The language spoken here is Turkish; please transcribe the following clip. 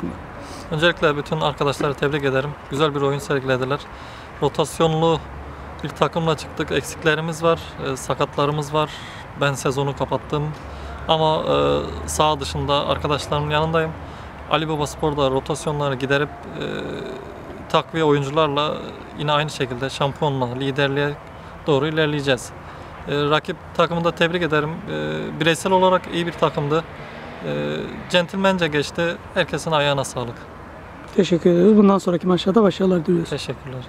hakkında. Öncelikle bütün arkadaşları tebrik ederim. Güzel bir oyun sergilediler. Rotasyonlu bir takımla çıktık. Eksiklerimiz var, e, sakatlarımız var. Ben sezonu kapattım. Ama e, sağ dışında arkadaşlarımın yanındayım. Ali Baba Spor'da rotasyonları giderip e, takviye oyuncularla yine aynı şekilde şampiyonluğa, liderliğe doğru ilerleyeceğiz. Rakip takımını da tebrik ederim. Bireysel olarak iyi bir takımdı. E, centilmence geçti. Herkesin ayağına sağlık. Teşekkür ediyoruz. Bundan sonraki maçlarda başarılar diliyoruz. Teşekkürler.